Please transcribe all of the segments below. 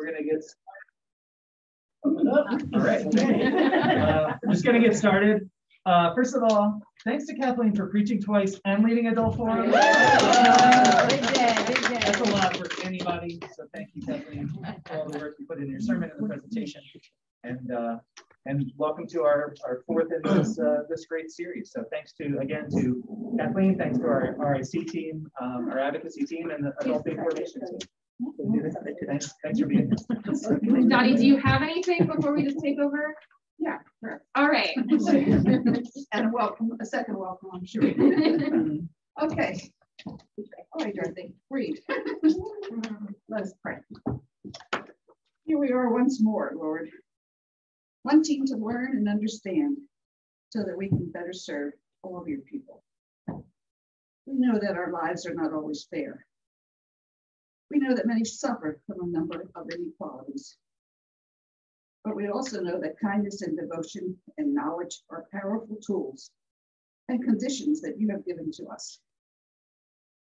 we're gonna get started. all right. Uh, we're just gonna get started. Uh, first of all, thanks to Kathleen for preaching twice and leading adult forum. Uh, That's a lot for anybody. So thank you, Kathleen, for all the work you put in your sermon and the presentation. And uh, and welcome to our, our fourth in this uh, this great series. So thanks to again to Kathleen, thanks to our RIC team, um, our advocacy team, and the adult faith formation team. Thanks, thanks for being here. Dottie, do you have anything before we just take over? Yeah, sure. All right. And a welcome, a second welcome, I'm sure. Okay. Oh, all right, Dorothy, read. Let us pray. Here we are once more, Lord, wanting to learn and understand so that we can better serve all of your people. We know that our lives are not always fair. We know that many suffer from a number of inequalities. But we also know that kindness and devotion and knowledge are powerful tools and conditions that you have given to us.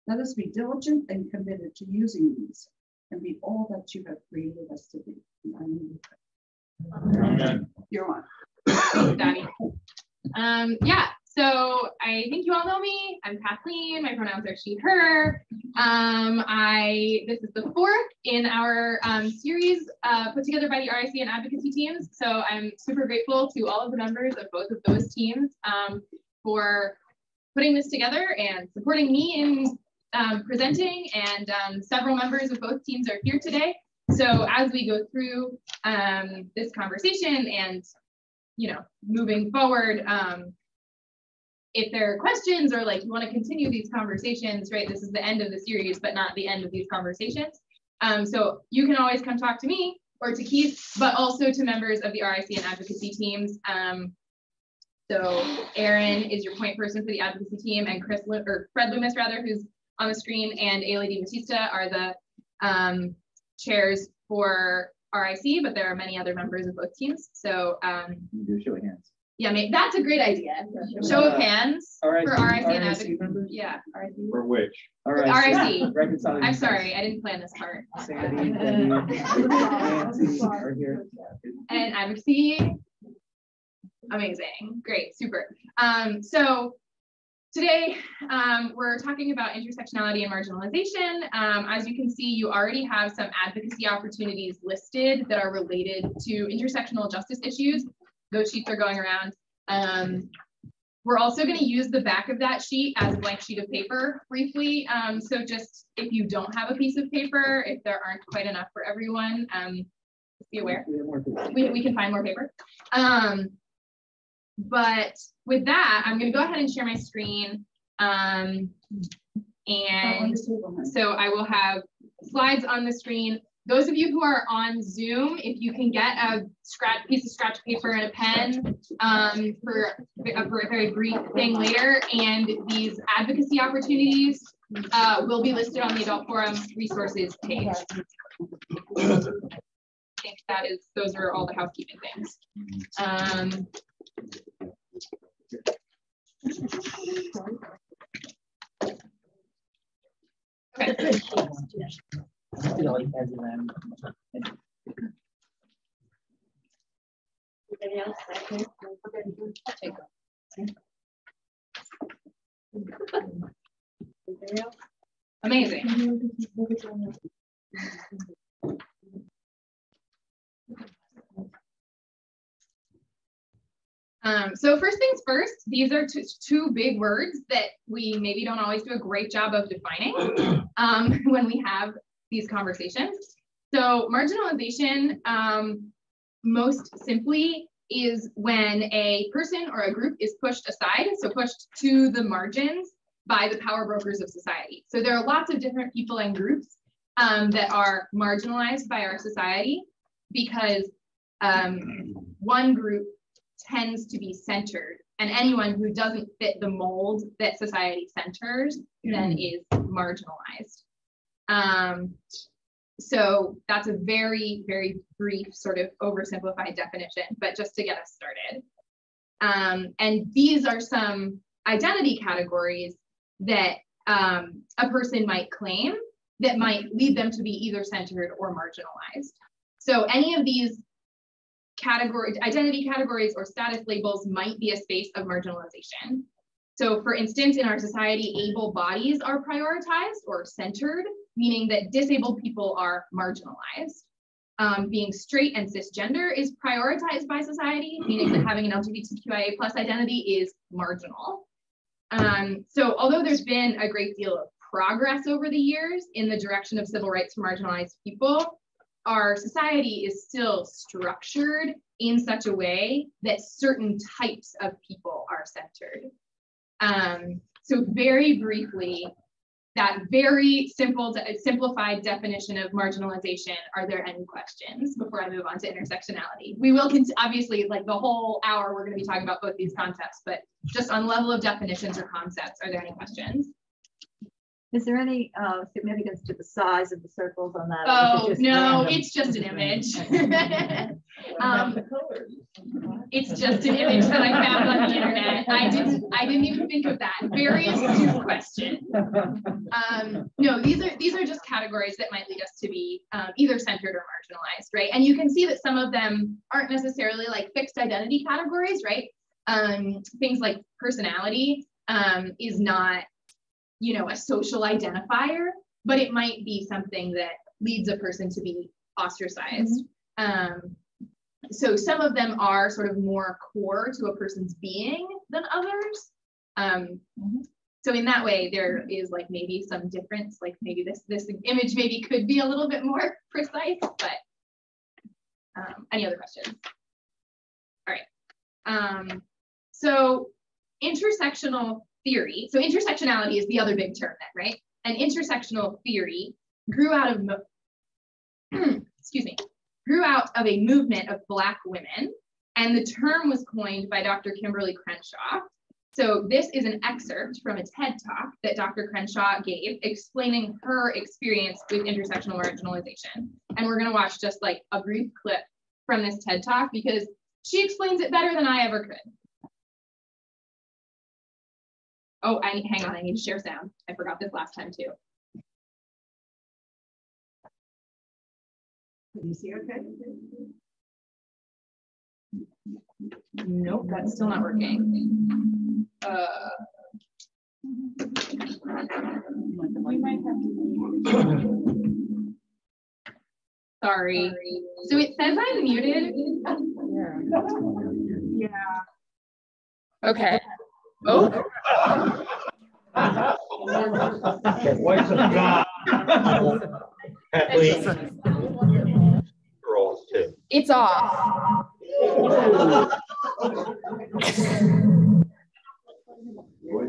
Let us be diligent and committed to using these and be all that you have created us to be. Amen. You're on. Dottie. Um, yeah, so I think you all know me. I'm Kathleen. My pronouns are she, her. Um, I this is the fourth in our um, series uh, put together by the RIC and advocacy teams. So I'm super grateful to all of the members of both of those teams um, for putting this together and supporting me in um, presenting. And um, several members of both teams are here today. So as we go through um, this conversation and you know moving forward if there are questions or like you want to continue these conversations, right? This is the end of the series, but not the end of these conversations. Um, so you can always come talk to me or to Keith, but also to members of the RIC and advocacy teams. Um, so Aaron is your point person for the advocacy team, and Chris or Fred Loomis rather, who's on the screen, and Ailey Batista are the um, chairs for RIC, but there are many other members of both teams. So um, do show of hands. Yeah, maybe that's a great idea. Show of hands RIC for RIC and RIC advocacy. Yeah, RIC. For which? All right. RIC. Reconciling. I'm sorry, I didn't plan this part. Sandy, Debbie, Nancy are here. And advocacy. Amazing, great, super. Um, so today um, we're talking about intersectionality and marginalization. Um, as you can see, you already have some advocacy opportunities listed that are related to intersectional justice issues. Those sheets are going around. Um, we're also going to use the back of that sheet as a blank sheet of paper briefly. Um, so just if you don't have a piece of paper, if there aren't quite enough for everyone, um, be aware. We have more people. We, we can find more paper. Um, but with that, I'm going to go ahead and share my screen. Um, and so I will have slides on the screen. Those of you who are on Zoom, if you can get a scratch piece of scratch paper and a pen um, for, a, very brief thing later, and these advocacy opportunities uh, will be listed on the Adult Forum resources page. I think that is, those are all the housekeeping things. Um, okay. Amazing. Um, so first things first, these are two, two big words that we maybe don't always do a great job of defining um, when we have these conversations. So marginalization, um, most simply, is when a person or a group is pushed aside, so pushed to the margins by the power brokers of society. So there are lots of different people and groups um, that are marginalized by our society because um, one group tends to be centered and anyone who doesn't fit the mold that society centers then is marginalized. Um, so that's a very, very brief sort of oversimplified definition, but just to get us started. Um, and these are some identity categories that um, a person might claim that might lead them to be either centered or marginalized. So any of these category, identity categories or status labels might be a space of marginalization. So for instance, in our society, able bodies are prioritized or centered, meaning that disabled people are marginalized. Um, being straight and cisgender is prioritized by society, meaning that having an LGBTQIA plus identity is marginal. Um, so although there's been a great deal of progress over the years in the direction of civil rights for marginalized people, our society is still structured in such a way that certain types of people are centered. Um, so very briefly, that very simple, simplified definition of marginalization. Are there any questions before I move on to intersectionality? We will obviously like the whole hour, we're gonna be talking about both these concepts, but just on level of definitions or concepts, are there any questions? Is there any uh, significance to the size of the circles on that? or is it Oh, just no, random? it's just an image. Um, It's just an image that I found on the internet. I didn't, I didn't even think of that. Very astute question. Um, no, these are, these are just categories that might lead us to be um, either centered or marginalized, right? And you can see that some of them aren't necessarily like fixed identity categories, right? Um, things like personality um, is not, you know, a social identifier, but it might be something that leads a person to be ostracized. Um, so some of them are sort of more core to a person's being than others. Um, so in that way, there is like maybe some difference, like maybe this, this image maybe could be a little bit more precise, but um, any other questions? All right. Um, so intersectional theory, so intersectionality is the other big term then, right? And intersectional theory grew out of, mo- excuse me, grew out of a movement of Black women, and the term was coined by Dr. Kimberly Crenshaw. So this is an excerpt from a TED talk that Dr. Crenshaw gave explaining her experience with intersectional marginalization. And we're gonna watch just like a brief clip from this TED talk because she explains it better than I ever could. Oh, I hang on, I need to share sound. I forgot this last time too. Can you see okay? Nope, that's still not working. Uh, we might have to Sorry. So it says I'm muted. Yeah. yeah. Okay. Oh. Kathleen. Girls too. it's off.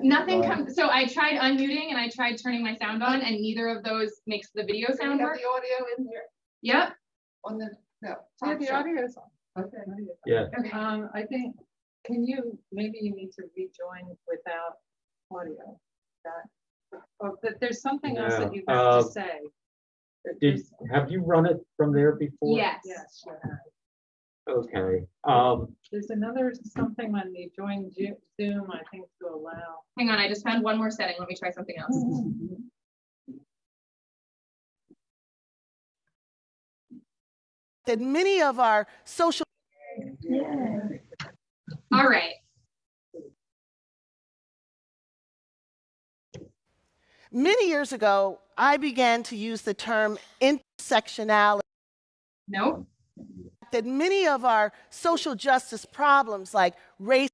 Nothing comes, so I tried unmuting and I tried turning my sound on and neither of those makes the video sound work. the audio in there Yep. on the, no. Yeah, the audio is on. Okay. Yeah. Um, I think, can you, maybe you need to rejoin without audio. That, oh, but there's something else that you have Yeah, to say. That Did, have you run it from there before? Yes. Yes, you. Okay, um, There's another something when you join Ju- Zoom, I think to allow. Hang on, I just found one more setting. Let me try something else. that many of our social Yeah. All right. Many years ago i began to use the term intersectionality Nope. that many of our social justice problems like race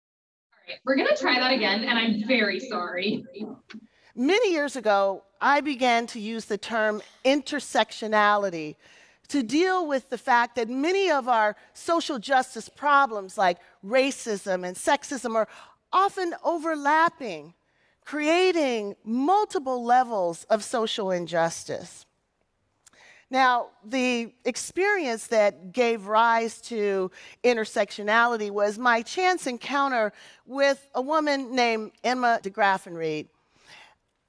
All right. We're gonna try that again and I'm very sorry. many years ago i began to use the term intersectionality to deal with the fact that many of our social justice problems like racism and sexism are often overlapping creating multiple levels of social injustice. Now, the experience that gave rise to intersectionality was my chance encounter with a woman named Emma DeGraffenreid.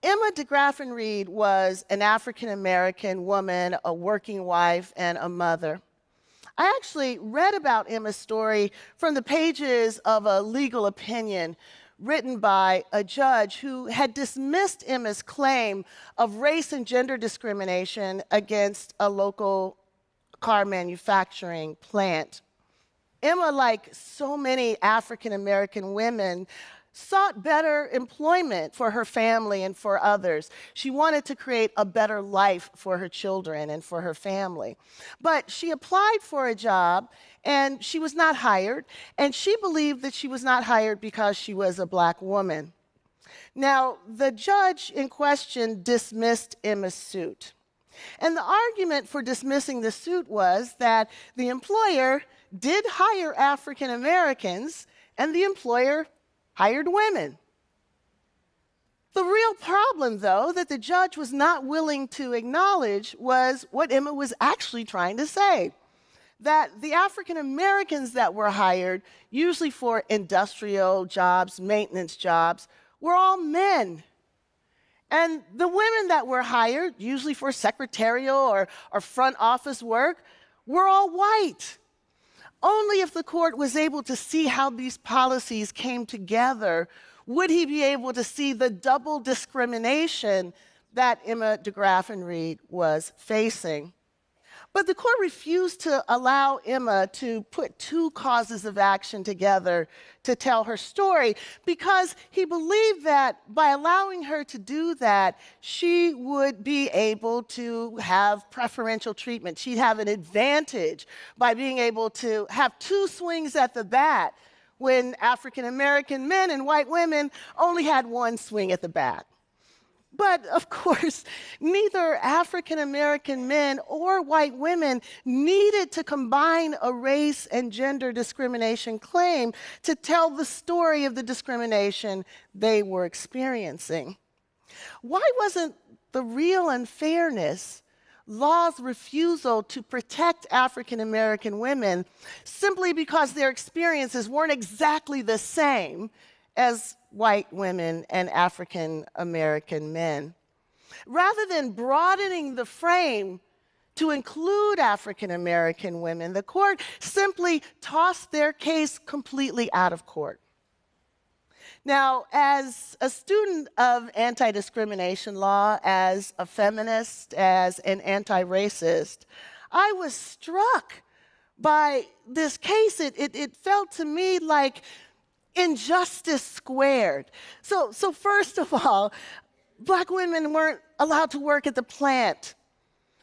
Emma DeGraffenreid was an African American woman, a working wife, and a mother. I actually read about Emma's story from the pages of a legal opinion written by a judge who had dismissed Emma's claim of race and gender discrimination against a local car manufacturing plant. Emma, like so many African American women, sought better employment for her family and for others. She wanted to create a better life for her children and for her family. But she applied for a job and she was not hired, and she believed that she was not hired because she was a black woman. Now, the judge in question dismissed Emma's suit. And the argument for dismissing the suit was that the employer did hire African Americans and the employer hired women. The real problem, though, that the judge was not willing to acknowledge was what Emma was actually trying to say that the African Americans that were hired, usually for industrial jobs, maintenance jobs, were all men. And the women that were hired, usually for secretarial or, or front office work, were all white. Only if the court was able to see how these policies came together would he be able to see the double discrimination that Emma DeGraffenreid was facing. But the court refused to allow Emma to put two causes of action together to tell her story because he believed that by allowing her to do that, she would be able to have preferential treatment. She'd have an advantage by being able to have two swings at the bat when African American men and white women only had one swing at the bat. But of course, neither African American men or white women needed to combine a race and gender discrimination claim to tell the story of the discrimination they were experiencing. Why wasn't the real unfairness law's refusal to protect African American women simply because their experiences weren't exactly the same as white women and African American men. Rather than broadening the frame to include African American women, the court simply tossed their case completely out of court. Now, as a student of anti discrimination law, as a feminist, as an anti racist, I was struck by this case. It, it, it, felt to me like injustice squared. So, so first of all, black women weren't allowed to work at the plant.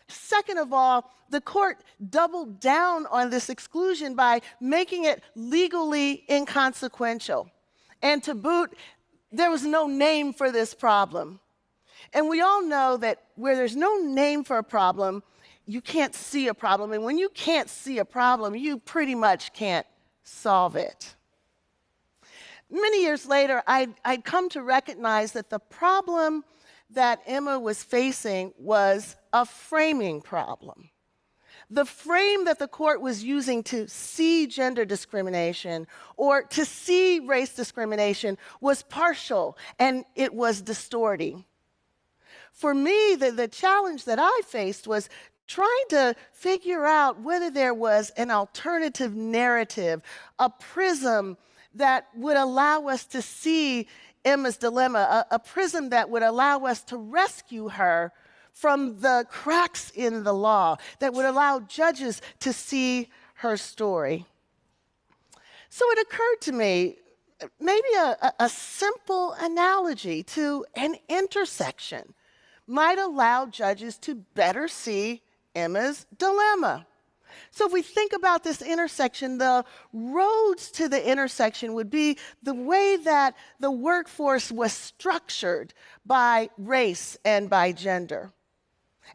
Second of all, the court doubled down on this exclusion by making it legally inconsequential. And to boot, there was no name for this problem. And we all know that where there's no name for a problem, you can't see a problem. And when you can't see a problem, you pretty much can't solve it many years later, I'd, I'd come to recognize that the problem that Emma was facing was a framing problem. The frame that the court was using to see gender discrimination or to see race discrimination was partial and it was distorting. For me, the, the challenge that I faced was trying to figure out whether there was an alternative narrative, a prism that would allow us to see Emma's dilemma, a, a prism that would allow us to rescue her from the cracks in the law, that would allow judges to see her story. So it occurred to me maybe a, a, simple analogy to an intersection might allow judges to better see Emma's dilemma. So if we think about this intersection, the roads to the intersection would be the way that the workforce was structured by race and by gender.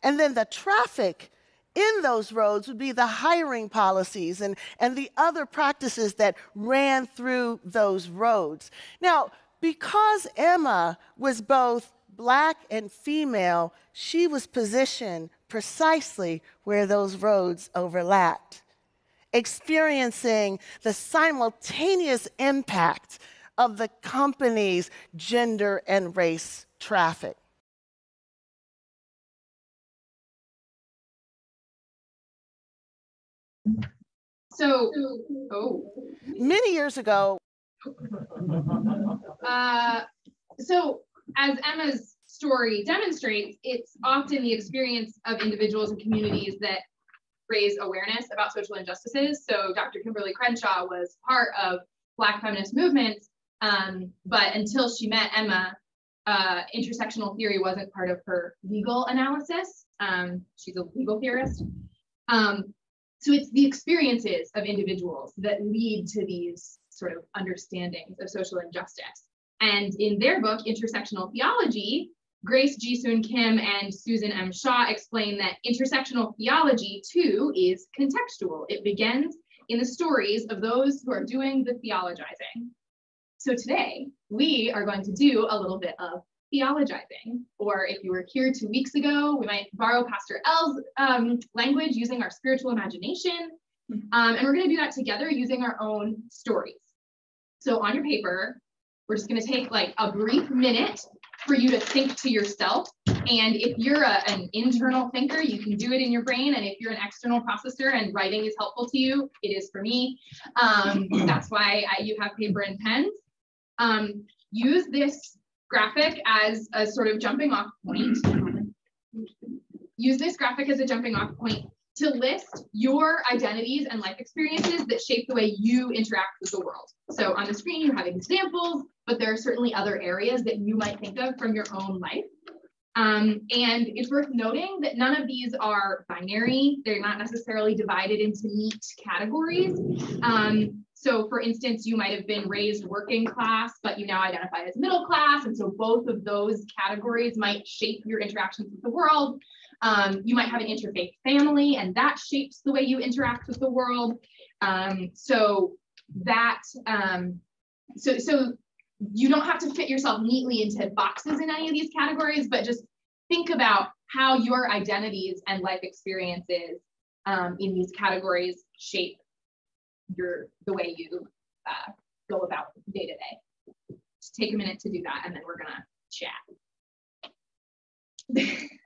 And then the traffic in those roads would be the hiring policies and, and the other practices that ran through those roads. Now, because Emma was both black and female, she was positioned precisely where those roads overlapped, experiencing the simultaneous impact of the company's gender and race traffic. So, oh. Many years ago. Uh, so, as Emma's story demonstrates, it's often the experience of individuals and communities that raise awareness about social injustices. So Dr. Kimberly Crenshaw was part of Black feminist movements, um, but until she met Emma, uh, intersectional theory wasn't part of her legal analysis. Um, she's a legal theorist. Um, so it's the experiences of individuals that lead to these sort of understandings of social injustice. And in their book, Intersectional Theology, Grace Ji-Sun Kim and Susan M. Shaw explain that intersectional theology too is contextual. It begins in the stories of those who are doing the theologizing. So today we are going to do a little bit of theologizing, or if you were here two weeks ago, we might borrow Pastor L's um, language using our spiritual imagination. Um, and we're going to do that together using our own stories. So on your paper, we're just going to take like a brief minute for you to think to yourself. And if you're a, an internal thinker, you can do it in your brain. And if you're an external processor and writing is helpful to you, it is for me. Um, that's why I, you have paper and pens. Um, use this graphic as a sort of jumping off point. Use this graphic as a jumping off point to list your identities and life experiences that shape the way you interact with the world. So on the screen, you have examples, but there are certainly other areas that you might think of from your own life. Um, and it's worth noting that none of these are binary. They're not necessarily divided into neat categories. Um, so for instance, you might have been raised working class, but you now identify as middle class. And so both of those categories might shape your interactions with the world. Um, you might have an interfaith family and that shapes the way you interact with the world. Um, so that, um, so, so you don't have to fit yourself neatly into boxes in any of these categories, but just think about how your identities and life experiences um, in these categories shape your the way you uh, go about day to day. Just take a minute to do that, and then we're gonna chat.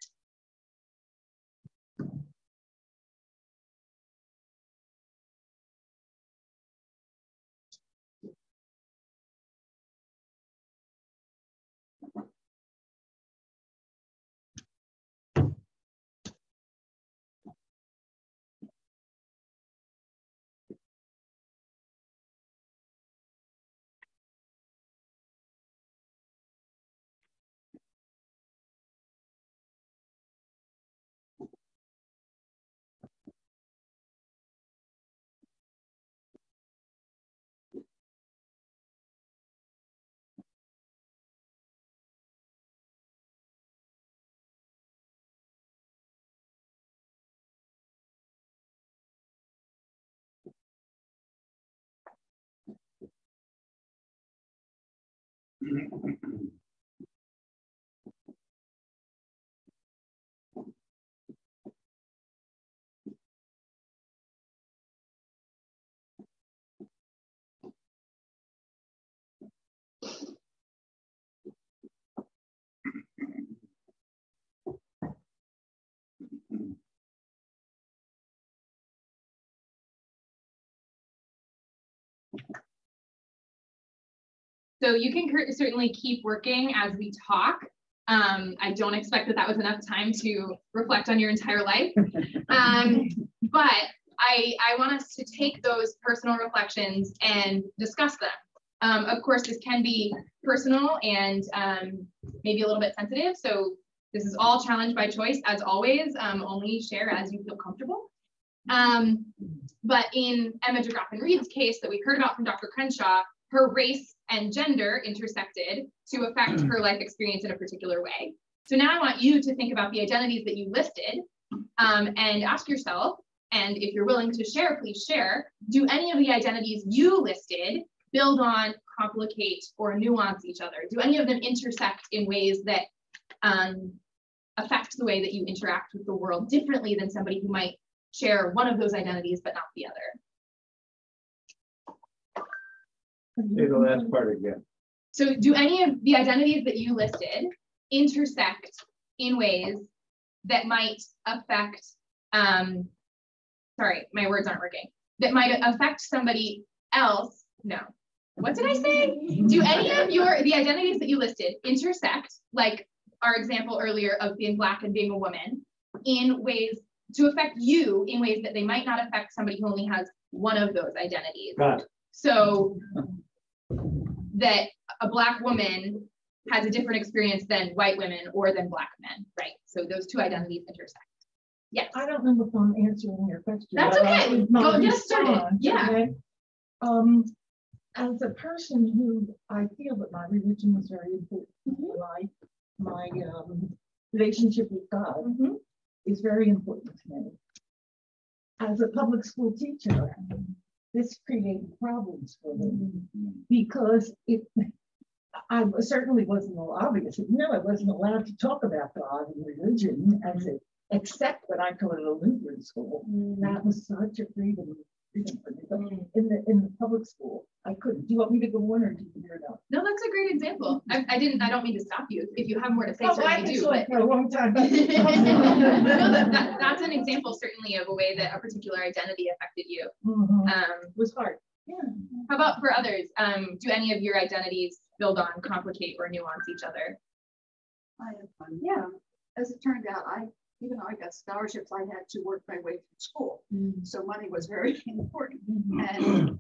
So you can certainly keep working as we talk. Um, I don't expect that that was enough time to reflect on your entire life. Um, but I, I want us to take those personal reflections and discuss them. Um, of course, this can be personal and um, maybe a little bit sensitive. So this is all challenged by choice, as always. Um, only share as you feel comfortable. Um, but in Emma DeGraffenreid's Reed's case that we heard about from Dr. Crenshaw, her race and gender intersected to affect her life experience in a particular way. So now I want you to think about the identities that you listed um, and ask yourself, and if you're willing to share, please share, do any of the identities you listed build on, complicate, or nuance each other? Do any of them intersect in ways that um, affect the way that you interact with the world differently than somebody who might share one of those identities but not the other? Say the last part again. So do any of the identities that you listed intersect in ways that might affect, um, sorry, my words aren't working, that might affect somebody else? No. What did I say? Do any of your, the identities that you listed intersect, like our example earlier of being Black and being a woman, in ways to affect you in ways that they might not affect somebody who only has one of those identities. Got it. So that a black woman has a different experience than white women or than black men, right? So those two identities intersect. Yes. I don't know if I'm answering your question. That's okay. I'll- my Go get started. Yeah. okay? Um, as a person who, I feel that my religion is very important in Mm-hmm. my life. My, um, relationship with God Mhm. Is very important to me. As a public school teacher, this created problems for me because it, I certainly wasn't, obviously, no, I wasn't allowed to talk about God and religion as it, except when I taught at a Lutheran school. That was such a freedom, freedom for me. In the, in the public school, I couldn't. Do you want me to go on or do you hear it out? No, that's a great example. I, I didn't, I don't mean to stop you. If you have more to say, Oh, I certainly can do, talk but. for a long time. No, that, that, that's an example certainly of a way that a particular identity affected you. Mhm. Um, It was hard. Yeah. how about for others? Um, do any of your identities build on, complicate, or nuance each other? I have fun. Yeah. As it turned out, I, even though I got scholarships, I had to work my way through school. Mm-hmm. So money was very important. Mm-hmm. And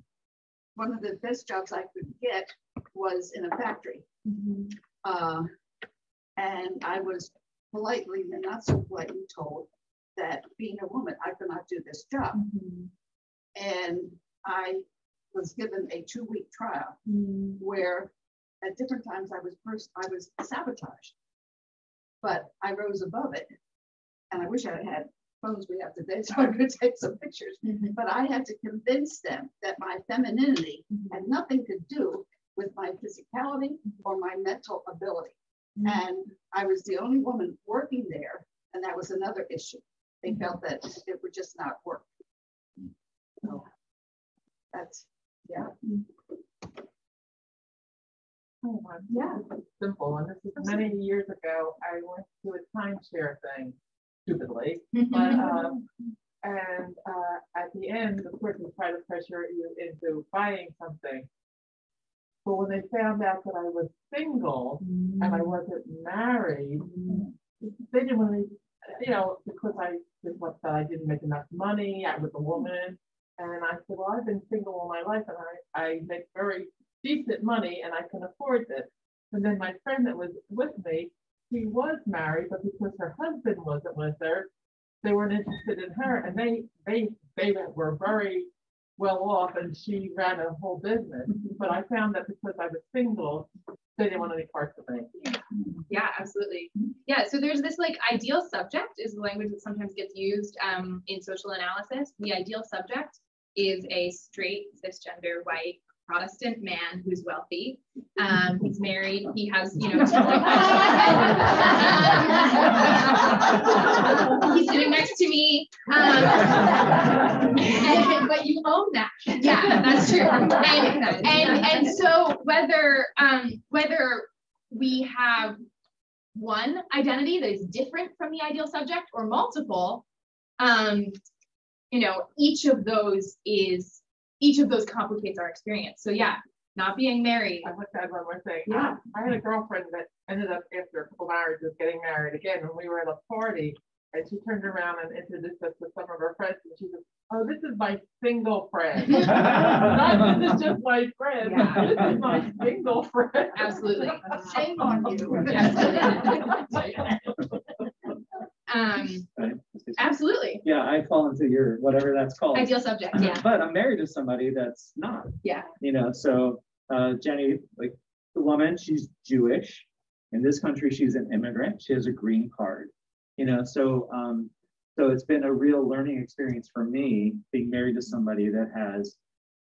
one of the best jobs I could get was in a factory. Mm-hmm. Uh, And I was politely and not so politely told that being a woman, I could not do this job. And I was given a two-week trial where at different times I was first, I was sabotaged. But I rose above it. And I wish I had had phones we have today so I could take some pictures. Mm-hmm. But I had to convince them that my femininity mm-hmm. had nothing to do with my physicality or my mental ability. Mm-hmm. And I was the only woman working there, and that was another issue. They felt that it would just not work. So that's, yeah. Oh, yeah, simple. And this is many years ago. I went to a timeshare thing stupidly. But, um, and, uh, at the end, the person tried to pressure you into buying something. But when they found out that I was single and I wasn't married, they didn't really, you know, because I just what I didn't make enough money, I was a woman. And I said, well, I've been single all my life and I, I make very decent money and I can afford this. And then my friend that was with me, she was married, but because her husband wasn't with her, they weren't interested in her and they, they, they were very well off and she ran a whole business. But I found that because I was single, they didn't want any parts of me. Yeah, absolutely. Yeah, so there's this like ideal subject is the language that sometimes gets used um, in social analysis. The ideal subject is a straight cisgender white Protestant man who's wealthy. Um, he's married. He has, you know, he's sitting next to me. Um, and- but you own that. Yeah, that's true. And, and, and so whether, um, whether we have one identity that is different from the ideal subject or multiple, um, you know, each of those is, each of those complicates our experience. So yeah, not being married. I want to add one more thing. Yeah. I had a girlfriend that ended up after a couple marriages getting married again, and we were at a party, and she turned around and introduced us to some of her friends, and she said, "Oh, this is my single friend. Not this is just my friend. Yeah. This is my single friend." Absolutely. Shame on you. Um, absolutely. Yeah, I fall into your, whatever that's called. Ideal subject, yeah. But I'm married to somebody that's not, Yeah. you know, so, uh, Jenny, like, the woman, she's Jewish. In this country, she's an immigrant. She has a green card, you know, so, um, so it's been a real learning experience for me, being married to somebody that has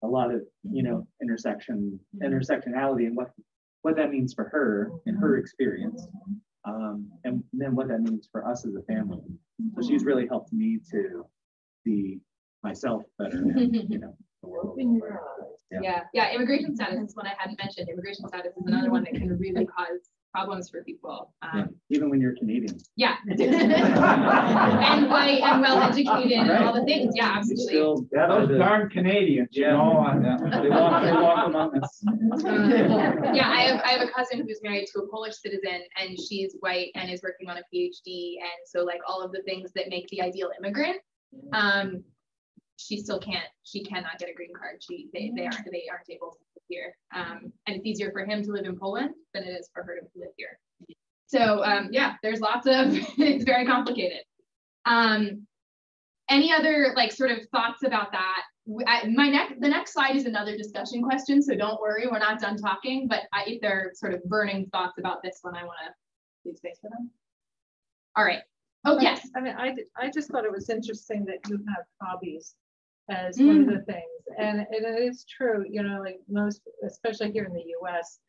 a lot of, you know, intersection, intersectionality and what, what that means for her and her experience. Um, and then what that means for us as a family. So she's really helped me to be myself better, you know. the world a Open little your better. eyes. Yeah. Yeah, yeah, immigration status is one I hadn't mentioned. Immigration status is another one that can really cause problems for people. Um, Even when you're Canadian. yeah. and white and well educated and all the things. Yeah, absolutely. still- Yeah, those darn Canadians, you know, They walk, they walk among us. yeah, I have I have a cousin who's married to a Polish citizen and she's white and is working on a PhD. And so like all of the things that make the ideal immigrant, um, she still can't, she cannot get a green card. She they, they aren't they aren't able to live here. Um, and it's easier for him to live in Poland than it is for her to live here. So um, yeah, there's lots of it's very complicated. Um, any other like sort of thoughts about that? I, my next, the next slide is another discussion question, so don't worry, we're not done talking, but I, if there are sort of burning thoughts about this one, I wanna leave space for them. All right, oh, yes, I mean, I, did- I just thought it was interesting that you have hobbies as one of Mm. the things. And, and it is true, you know, like most, especially here in the US,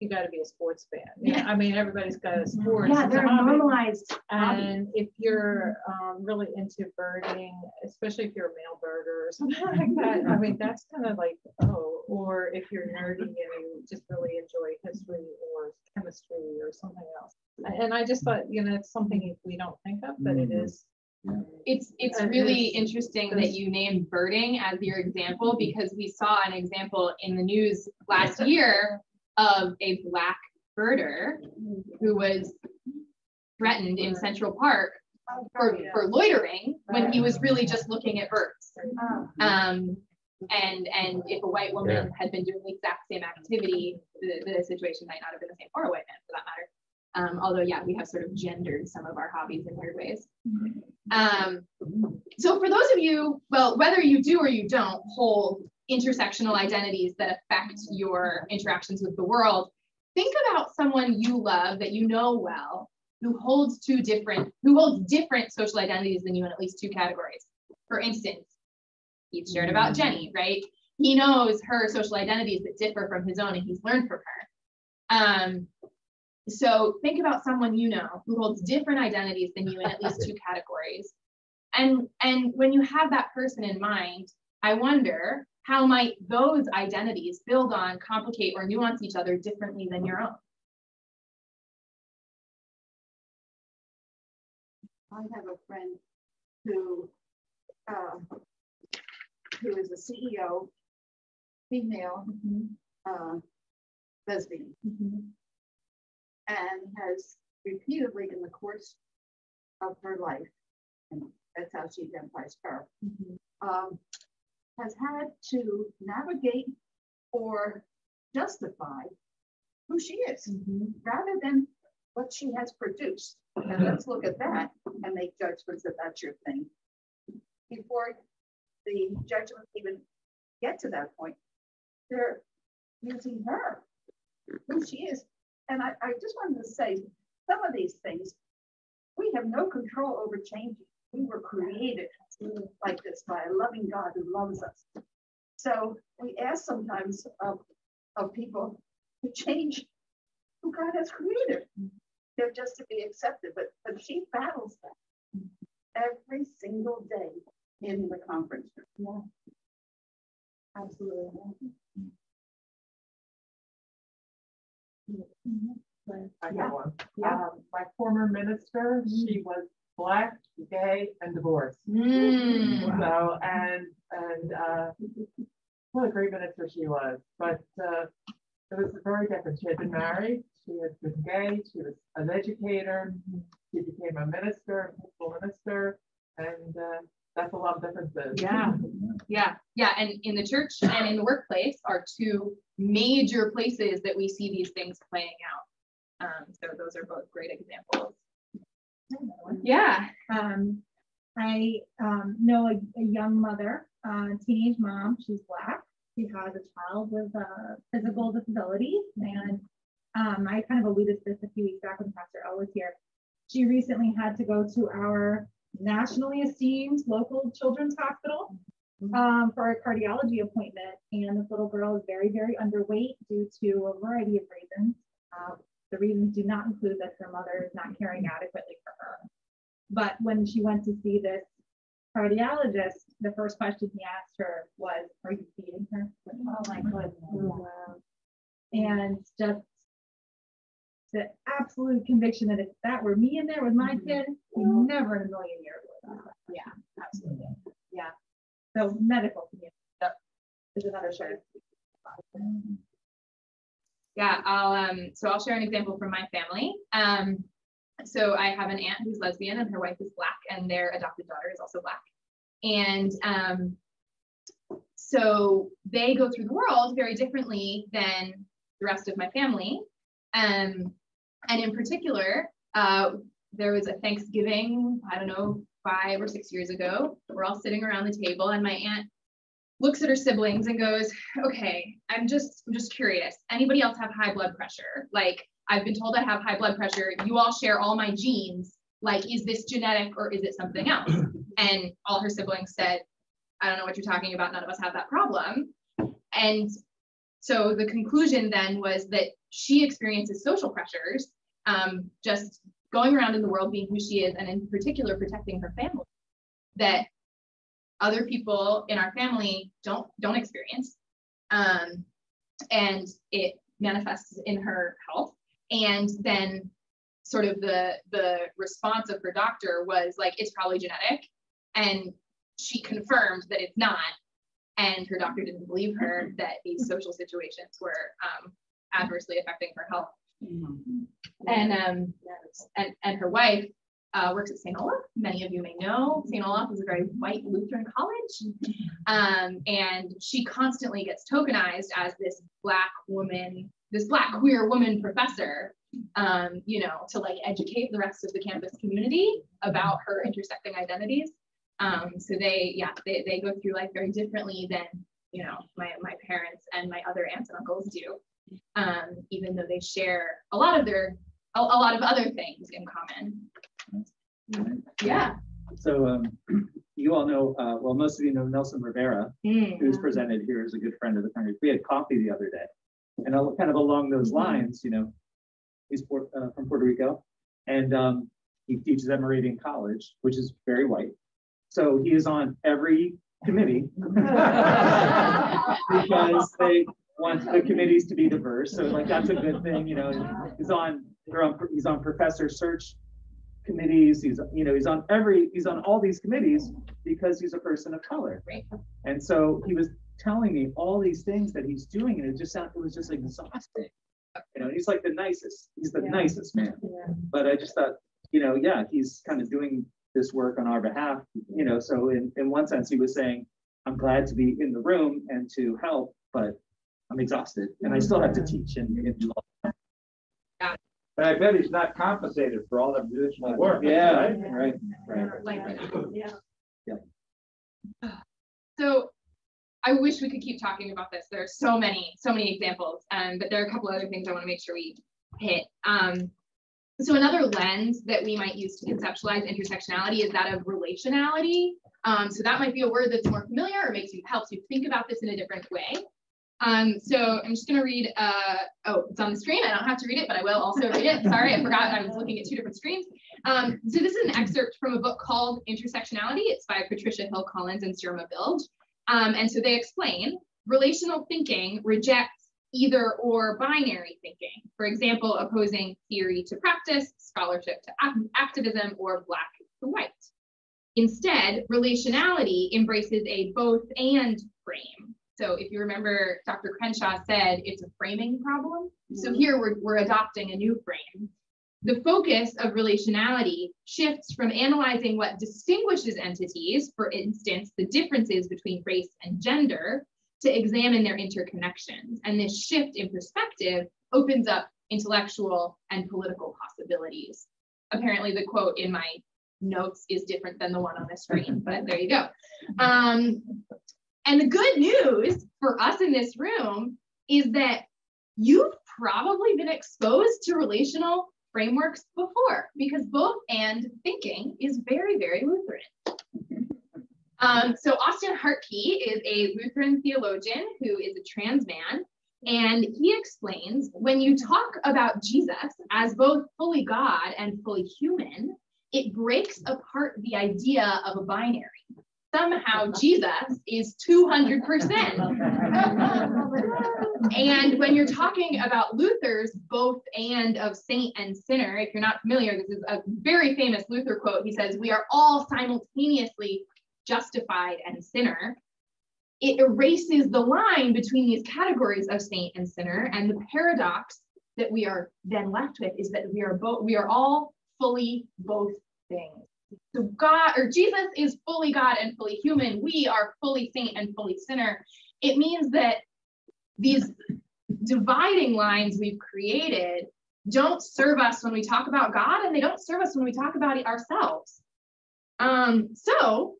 you gotta be a sports fan. Know, I mean, everybody's got a sport. Yeah, they're normalized. And if you're um, really into birding, especially if you're a male birder or something like that, I mean, that's kind of like, oh, or if you're nerdy and you just really enjoy history or chemistry or something else. And I just thought, you know, it's something we don't think of, but it Mhm. is. It's, it's really interesting that you named birding as your example, because we saw an example in the news last year of a black birder who was threatened in Central Park for, for loitering when he was really just looking at birds. Um, and, and if a white woman had been doing the exact same activity, the, the situation might not have been the same, or a white man for that matter. Um, although, yeah, we have sort of gendered some of our hobbies in weird ways. Um, so for those of you, well, whether you do or you don't hold intersectional identities that affect your interactions with the world, think about someone you love that you know well, who holds two different, who holds different social identities than you in at least two categories. For instance, he's shared about Jenny, right? He knows her social identities that differ from his own and he's learned from her. Um, so think about someone you know who holds different identities than you in at least two categories. And, and when you have that person in mind, I wonder how might those identities build on, complicate, or nuance each other differently than your own? I have a friend who, uh, who is a CEO, female, uh, lesbian. And has repeatedly in the course of her life, and that's how she identifies her, um, has had to navigate or justify who she is, rather than what she has produced. And let's look at that and make judgments if that's your thing. Before the judgments even get to that point, they're using her, who she is. And I, I just wanted to say, some of these things, we have no control over changing. We were created like this by a loving God who loves us. So we ask sometimes of, of people to change who God has created. They're just to be accepted, but, but she battles that every single day in the conference room. Yeah. Absolutely. I Yeah. have one. Yeah. Um, my former minister, she was black, gay, and divorced. Mm. So, and, and, uh, what a great minister she was, but, uh, it was very different. She had been married, she had been gay, she was an educator, she became a minister, a full minister, and, uh, that's a lot of differences. Yeah, yeah, yeah. And in the church and in the workplace are two major places that we see these things playing out. Um, so those are both great examples. Yeah. Um, I um, know a, a young mother, uh, teenage mom. She's black. She has a child with a physical disability, and um, I kind of alluded to this a few weeks back when Pastor L was here. She recently had to go to our nationally esteemed local children's hospital um, for a cardiology appointment, and this little girl is very, very underweight due to a variety of reasons. Uh, the reasons do not include that her mother is not caring adequately for her. But when she went to see this cardiologist, the first question he asked her was, Are you feeding her? Oh my goodness. And just the absolute conviction that if that were me in there with my Mm-hmm. kid, never in a million years would. Yeah, absolutely. Yeah. So medical community. Is another. Yeah, I'll um so I'll share an example from my family. Um so I have an aunt who's lesbian and her wife is black and their adopted daughter is also black. And um so they go through the world very differently than the rest of my family. Um and in particular, uh there was a Thanksgiving, I don't know, five or six years ago. We're all sitting around the table and my aunt looks at her siblings and goes, okay, I'm just, I'm just curious. Anybody else have high blood pressure? Like, I've been told I have high blood pressure. You all share all my genes. Like, is this genetic or is it something else? And all her siblings said, I don't know what you're talking about. None of us have that problem. And so the conclusion then was that she experiences social pressures, um, just going around in the world being who she is, and in particular protecting her family. That other people in our family don't don't experience. Um, and it manifests in her health. And then sort of the the response of her doctor was like it's probably genetic. And she confirmed that it's not and her doctor didn't believe her that these social situations were um, adversely affecting her health and um and, and her wife uh, works at St. Olaf. Many of you may know St. Olaf is a very white Lutheran college. Um, and she constantly gets tokenized as this black woman, this black queer woman professor, um, you know, to like educate the rest of the campus community about her intersecting identities. Um, so they, yeah, they, they go through life very differently than, you know, my, my parents and my other aunts and uncles do. Um, even though they share a lot of their, a, a lot of other things in common. Yeah. So um, you all know, uh, well, most of you know Nelson Rivera, Mm. who's presented here as a good friend of the country. We had coffee the other day. And kind of along those lines, you know, he's uh, from Puerto Rico and um, he teaches at Meridian College, which is very white. So he is on every committee because they want the committees to be diverse. So like, that's a good thing, you know, he's on, on, he's on professor search committees. He's, you know, he's on every, he's on all these committees because he's a person of color. Right. And so he was telling me all these things that he's doing, and it just sounded, it was just exhausting. You know, he's like the nicest, he's the Yeah. nicest man. Yeah. But I just thought, you know, yeah, he's kind of doing this work on our behalf, you know, so in, in one sense, he was saying, I'm glad to be in the room and to help, but I'm exhausted and I still have to teach and, and do all. But I bet he's not compensated for all the additional work. Yeah, right? right, right. Like, Yeah. so I wish we could keep talking about this. There are so many, so many examples, um, but there are a couple other things I want to make sure we hit. Um, so another lens that we might use to conceptualize intersectionality is that of relationality. Um, so that might be a word that's more familiar or makes you helps you think about this in a different way. Um, so I'm just going to read. Uh, oh, it's on the screen. I don't have to read it, but I will also read it. Sorry, I forgot. I was looking at two different screens. Um, so this is an excerpt from a book called Intersectionality. It's by Patricia Hill Collins and Sirma Bilge. Um, and so they explain relational thinking rejects either or binary thinking. For example, opposing theory to practice, scholarship to activism, or black to white. Instead, relationality embraces a both and frame. So if you remember, Dr. Crenshaw said it's a framing problem. So mm-hmm. here we're, we're adopting a new frame. The focus of relationality shifts from analyzing what distinguishes entities, for instance, the differences between race and gender, to examine their interconnections. And this shift in perspective opens up intellectual and political possibilities. Apparently, the quote in my notes is different than the one on the screen, but there you go. Um, and the good news for us in this room is that you've probably been exposed to relational frameworks before because both and thinking is very, very Lutheran. Um, so Austen Hartke is a Lutheran theologian who is a trans man, and he explains when you talk about Jesus as both fully God and fully human, it breaks apart the idea of a binary. somehow Jesus is 200%. and when you're talking about Luther's both and of saint and sinner, if you're not familiar, this is a very famous Luther quote. He says, We are all simultaneously justified and sinner. It erases the line between these categories of saint and sinner. And the paradox that we are then left with is that we are both, we are all fully both things. So God or Jesus is fully God and fully human. We are fully saint and fully sinner. It means that these dividing lines we've created don't serve us when we talk about God and they don't serve us when we talk about ourselves. Um, so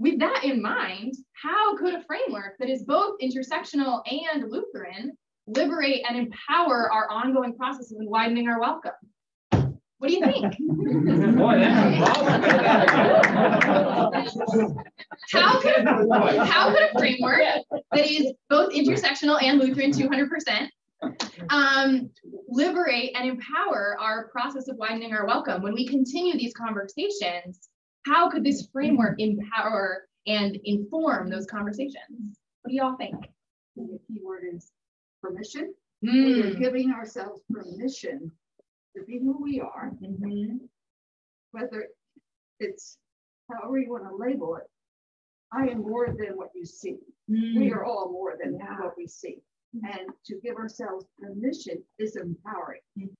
with that in mind, how could a framework that is both intersectional and Lutheran liberate and empower our ongoing processes in widening our welcome? What do you think? Boy, how, could, how could a framework that is both intersectional and Lutheran 200% um, liberate and empower our process of widening our welcome? When we continue these conversations, how could this framework empower and inform those conversations? What do y'all think? The key word is permission. Mm. We are giving ourselves permission to be who we are, mm-hmm. whether it's however you want to label it. I am more than what you see. Mm. We are all more than yeah. what we see. And to give ourselves permission is empowering. Mm.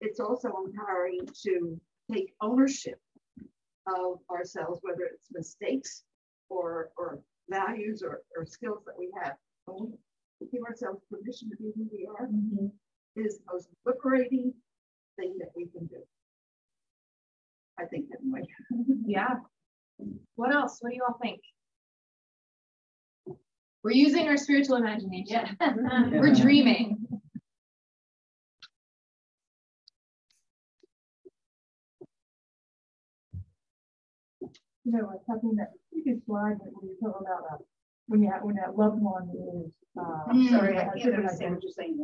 It's also empowering to take ownership of ourselves, whether it's mistakes or, or values or, or skills that we have. Give ourselves permission to be who we are mm-hmm. is the most liberating thing that we can do. I think that anyway. yeah. What else? What do you all think? We're using our spiritual imagination. Yeah. We're dreaming. You know, like something that could slide when you talk about uh, when you have, when that loved one is uh, mm, sorry, I can't understand what you're saying.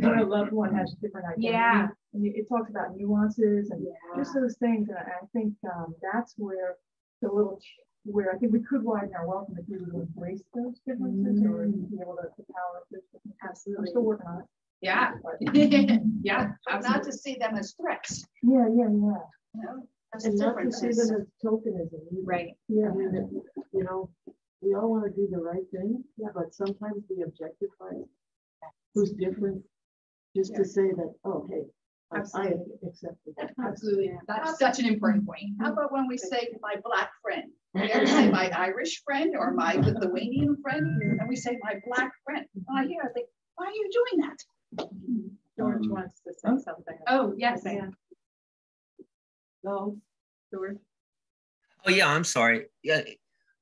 when a loved one has different identity. Yeah. And it talks about nuances and yeah. just those things. And I think um, that's where the little where I think we could widen our welcome if we would embrace those differences mm. or be able to, to power up those differences. Absolutely. I'm still working on it. Yeah. yeah. Absolutely. Not to see them as threats. Yeah, yeah, yeah. You know, and not to see them as tokenism. Right. Yeah. I mean, you know, we all want to do the right thing, yeah. but sometimes we objectify who's different just yeah. to say that, oh, hey, Absolutely. I accept it. Absolutely. That's such an important point. How about when we say my black friend? We ever say my Irish friend or my Lithuanian friend, and we say my black friend. And I hear, I think, why are you doing that? George um, wants to say something. Oh, yes. Yeah. Oh, no, George. Oh yeah, I'm sorry. Yeah,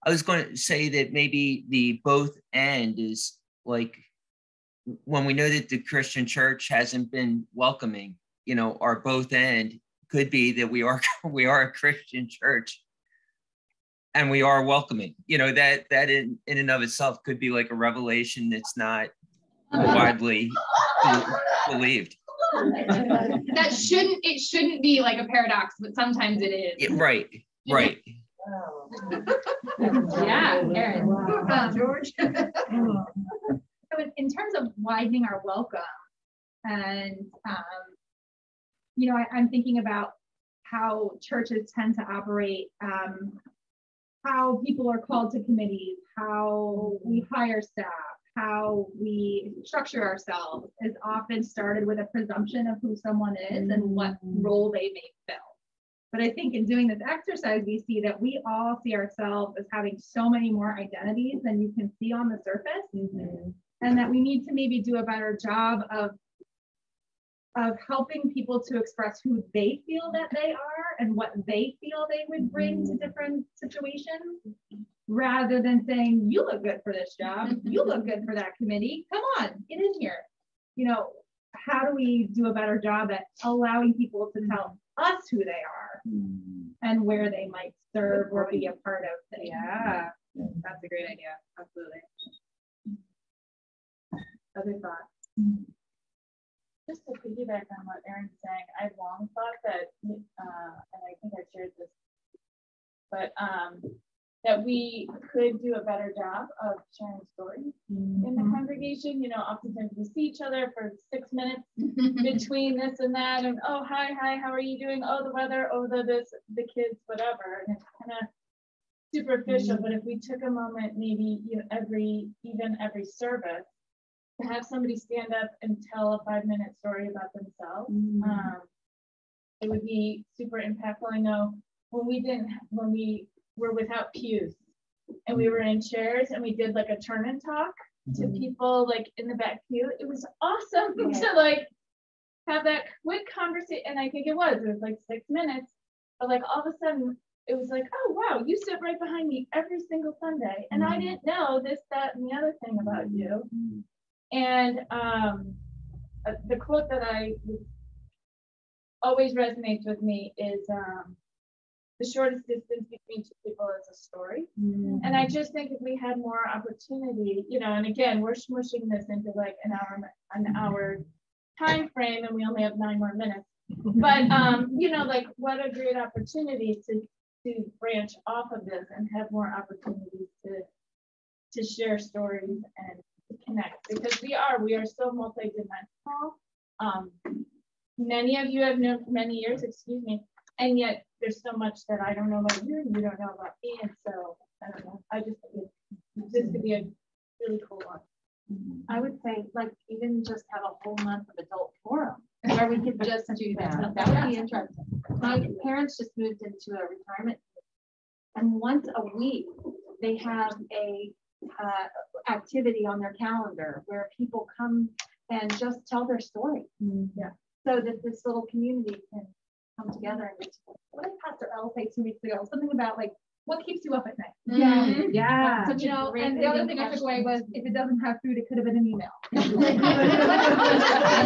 I was going to say that maybe the both and is like when we know that the Christian church hasn't been welcoming, you know, our both end could be that we are we are a Christian church and we are welcoming. You know, that that in, in and of itself could be like a revelation that's not widely believed. That shouldn't it shouldn't be like a paradox, but sometimes it is. Yeah, right, right yeah, Erin. Wow. George. so in, in, terms of widening our welcome, and um, you know, I, am thinking about how churches tend to operate, um, how people are called to committees, how we hire staff, how we structure ourselves is often started with a presumption of who someone is and what role they may fill. But I think in doing this exercise, we see that we all see ourselves as having so many more identities than you can see on the surface. Mm-hmm. And that we need to maybe do a better job of, of helping people to express who they feel that they are and what they feel they would bring to different situations rather than saying, you look good for this job, you look good for that committee, come on, get in here. You know, how do we do a better job at allowing people to tell us who they are mm. and where they might serve or be a part of things. Yeah, that's a great idea. Absolutely. Other thoughts? Just to piggyback on what Erin's saying, I've long thought that, uh, and I think I shared this, but um, that we could do a better job of sharing stories in the mm-hmm. congregation. You know, oftentimes we see each other for six minutes between this and that, and oh hi hi, how are you doing? Oh the weather, oh the this, the kids, whatever, and it's kind of superficial. Mm-hmm. But if we took a moment, maybe you know every even every service, to have somebody stand up and tell a five minute story about themselves. Mm-hmm. Um, it would be super impactful. I know when we didn't, when we were without pews. And we were in chairs and we did like a turn and talk to people like in the back pew, it was awesome to like have that quick conversation. And I think it was, it was like six minutes, but like all of a sudden it was like, oh wow, you sit right behind me every single Sunday. And I didn't know this, that, and the other thing about you. And um, uh, the quote that I always resonates with me is um, the shortest distance between two people is a story. And I just think if we had more opportunity, you know, and again, we're smushing this into like an hour, an hour time frame, and we only have nine more minutes. But um, you know, like what a great opportunity to to branch off of this and have more opportunities to to share stories and to connect because we are we are so multidimensional. Um, many of you have known for many years, excuse me, and yet there's so much that I don't know about you and you don't know about me, and so I don't know. I just think this could be a really cool one. I would say like even just have a whole month of adult forum where we could just do that. That would be interesting. My parents just moved into a retirement. And once a week, they have a uh, activity on their calendar where people come and just tell their story. Yeah. So that this little community can come together and get together. What did Pastor L say two weeks ago? Something about like, what keeps you up at night? Mm-hmm. Yeah. Yeah. Such a You know, and the other thing thing I took away was if it doesn't have food, it could have been an email. That's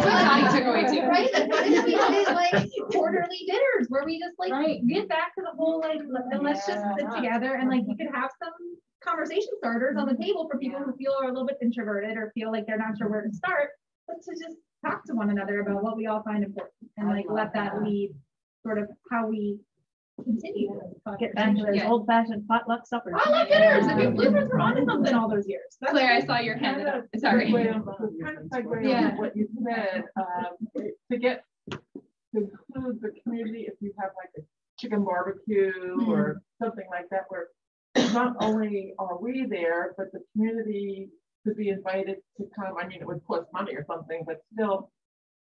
what I took away too. Right? Like, what if we did like quarterly dinners where we just like get back to the whole like, let- let's just sit together and like you could have some conversation starters on the table for people who feel are a little bit introverted or feel like they're not sure where to start, but to just talk to one another about what we all find important and like let that lead sort of how we continue. to Get back to those Yeah. old fashioned potluck suppers. I like dinners. I mean, Lutherans were onto something all those years. That's Claire, I saw your hand. Kind up. of Sorry. segue on- Kind of segue Yeah. on what you said, um, to get, to include the community, if you have like a chicken barbecue or something like that, where not only are we there, but the community could be invited to come, I mean, it would cost money or something, but still,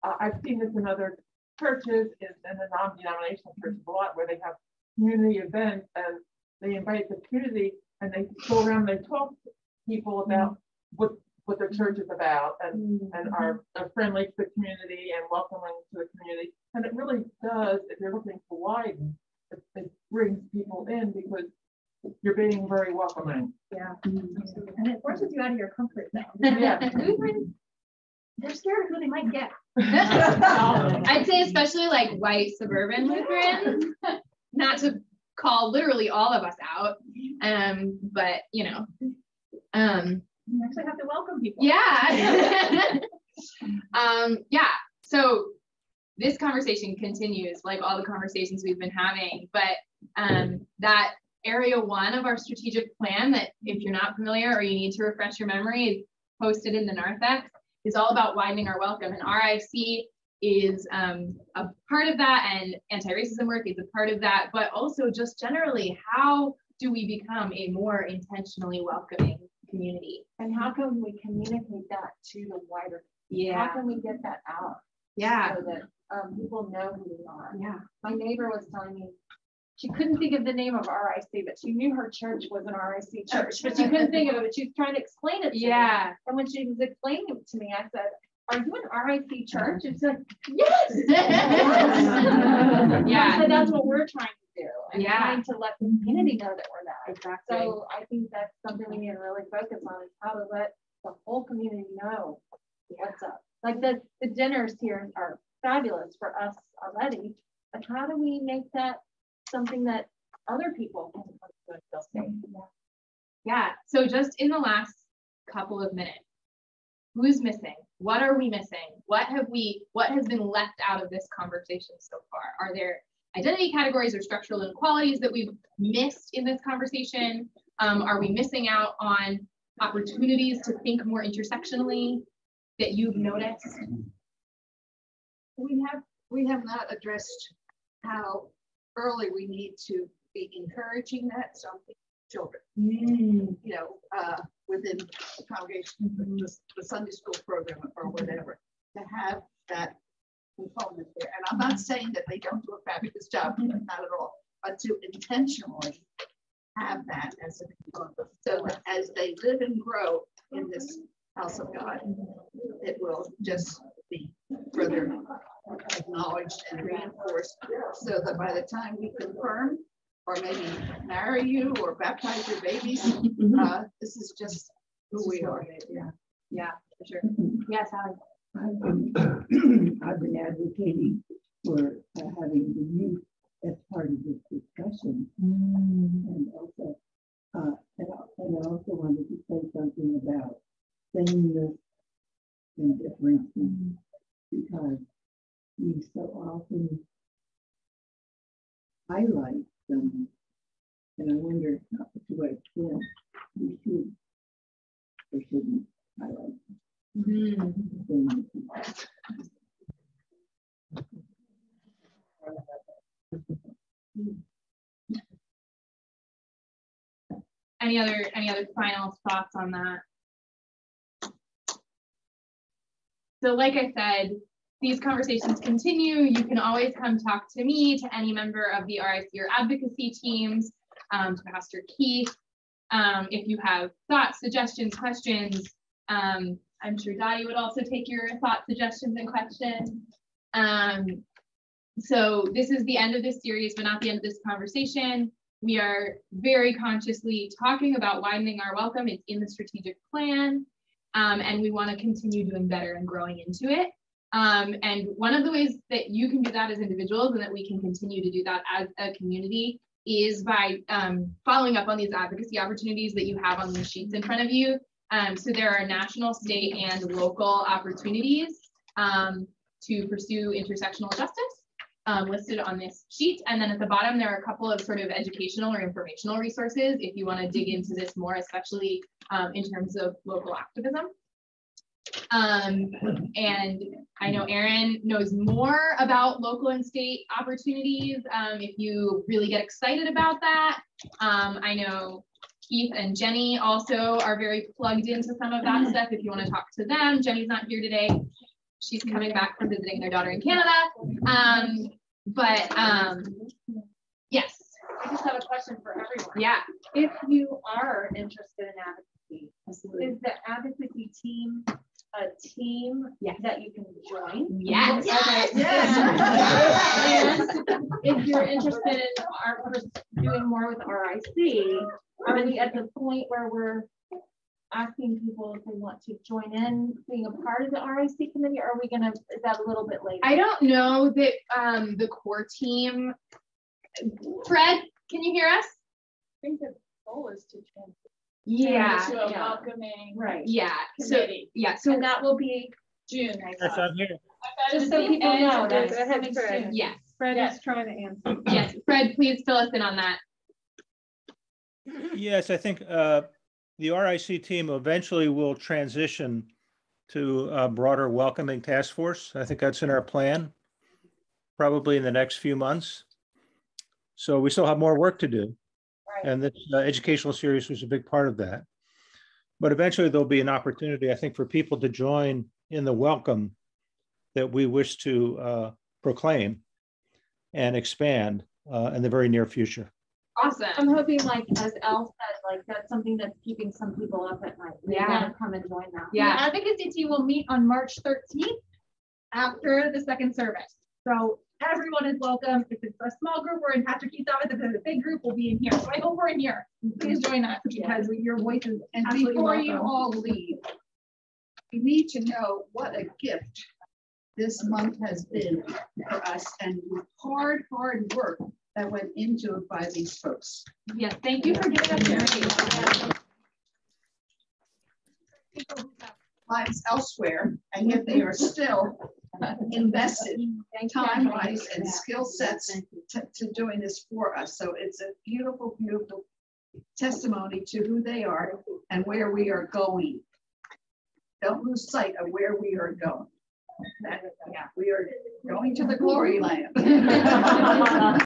uh, I've seen this in other churches, in, in the non-denominational churches a lot, where they have community events and they invite the community and they go around, and they talk to people mm-hmm. about what, what their church is about and, mm-hmm. and are, are friendly to the community and welcoming to the community. And it really does, if you're looking to widen, it, it brings people in because you're being very welcoming. Yeah. And it forces you out of your comfort zone. Yeah. Lutherans, they're scared of who they might get. I'd say especially like white suburban Lutherans, not to call literally all of us out, um, but you know, um, You actually have to welcome people. yeah. um, yeah. So this conversation continues like all the conversations we've been having, but um, that area one of our strategic plan that if you're not familiar or you need to refresh your memory is posted in the narthex is all about widening our welcome and RIC is um, a part of that and anti-racism work is a part of that, but also just generally, how do we become a more intentionally welcoming community? And how can we communicate that to the wider? Yeah. How can we get that out? Yeah. So that um, people know who we are. Yeah. My neighbor was telling me, she couldn't think of the name of RIC, but she knew her church was an RIC church, but she couldn't think of it, but she was trying to explain it to me. Yeah. And when she was explaining it to me, I said, are you an RIC church? And she's like, yes. Yeah. So that's what we're trying to do. And Yeah. trying to let the community know that we're that. Exactly. So I think that's something we need to really focus on is how to let the whole community know what's up. Like the, the dinners here are fabulous for us already, but how do we make that something that other people can come to and feel safe? Yeah. So just in the last couple of minutes, who's missing? What are we missing? What have we, what has been left out of this conversation so far? Are there identity categories or structural inequalities that we've missed in this conversation? Um, are we missing out on opportunities to think more intersectionally that you've noticed? We have, we have not addressed how early we need to be encouraging that some children. Mm. You know, uh, within the congregation, mm-hmm. the, the Sunday school program or mm-hmm. whatever, to have that component there. And I'm not mm-hmm. saying that they don't do a fabulous job, not at all, but to intentionally have that as a component, so as they live and grow in this house of God, it will just be further acknowledged and reinforced, so that by the time we confirm or maybe marry you or baptize your babies, uh, this is just who we are. Yeah, yeah, for sure. Yes, Alex. I've been, I've been advocating for uh, having the youth as part of this discussion. And also, uh, and, I- and I also wanted to say something about sameness and differences because we so often highlight them. And I wonder uh, to what extent we should or shouldn't highlight them. Any other, any other final thoughts on that? So like I said, these conversations continue. You can always come talk to me, to any member of the RIC or advocacy teams, um, to Pastor Keith. Um, if you have thoughts, suggestions, questions, um, I'm sure Dottie would also take your thoughts, suggestions, and questions. Um, so this is the end of this series, but not the end of this conversation. We are very consciously talking about widening our welcome. It's in the strategic plan. Um, and we want to continue doing better and growing into it. Um, and one of the ways that you can do that as individuals and that we can continue to do that as a community is by um, following up on these advocacy opportunities that you have on these sheets in front of you. Um, so there are national, state, and local opportunities um, to pursue intersectional justice um, listed on this sheet. And then at the bottom, there are a couple of sort of educational or informational resources if you want to dig into this more, especially um, in terms of local activism. Um, and I know Erin knows more about local and state opportunities. Um, if you really get excited about that, um, I know Keith and Jenny also are very plugged into some of that stuff. If you want to talk to them, Jenny's not here today. She's coming back from visiting their daughter in Canada. Um, but um, yes. I just have a question for everyone. Yeah. If you are interested in advocacy, is the advocacy team a team that you can join? Yes. Okay. Yes. And if you're interested in our doing more with RIC, are we at the point where we're asking people if they want to join in being a part of the RIC committee? Or are we gonna, is that a little bit later? I don't know that um, the core team. Fred, can you hear us? I think the goal is to transition. Yeah, To a yeah. welcoming. Right. Yeah. So Committee. yeah. So And that will be June, I Yes, thought. I'm here. I thought it Just so the people end know, of that's- this go coming Fred. soon. yes. Fred Yes. is trying to answer. Yes. Fred, please fill us in on that. Yes, I think uh, the RIC team eventually will transition to a broader welcoming task force. I think that's in our plan, probably in the next few months. So we still have more work to do. And this uh, educational series was a big part of that. But eventually there'll be an opportunity, I think, for people to join in the welcome that we wish to uh, proclaim and expand uh, in the very near future. Awesome. I'm hoping like, as Elle said, like that's something that's keeping some people up at night. They Yeah. wanna Come and join that. The advocacy team will meet on March thirteenth after the second service. So everyone is welcome. If it's a small group, we're in Pastor Keith's office. If it's a big group, we'll be in here. So I hope we're in here. Please join us because your voice is And absolutely before you all leave, we need to know what a gift this month has been for us and the hard, hard work that went into it by these folks. Yes, thank you for giving us your. Lives elsewhere, and yet they are still invested time wise and skill sets to, to doing this for us. So it's a beautiful, beautiful testimony to who they are and where we are going. Don't lose sight of where we are going. That, yeah, we are going to the glory land.